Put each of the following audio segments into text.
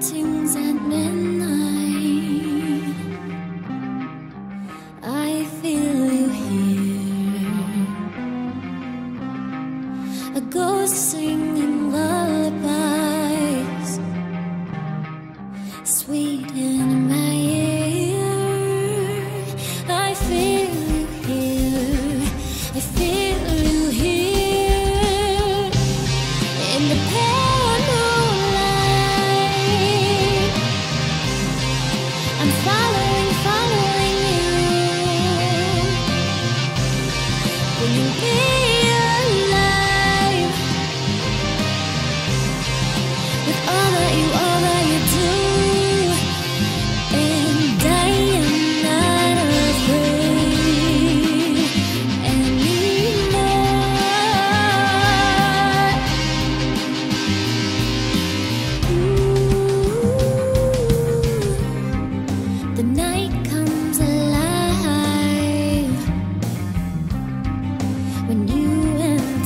sightings at midnight. I feel you here. A ghost singing lullabies, sweet and amazing.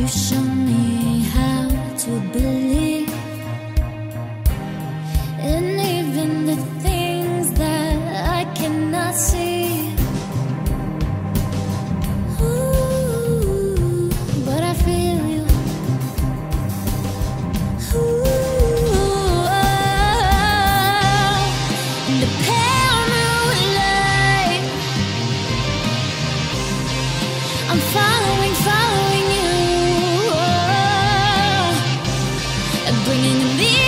You show me how to believe. And even the things that I cannot see. Ooh, but I feel you. Ooh, the pale moonlight. I'm following, following. believe